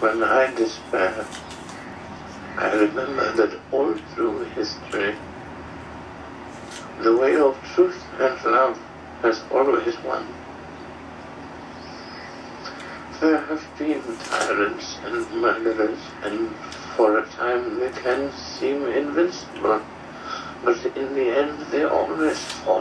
when I despair, I remember that all through history, the way of truth and love has always won. There have been tyrants and murderers, and for a time they can seem invincible, but in the end they always fall.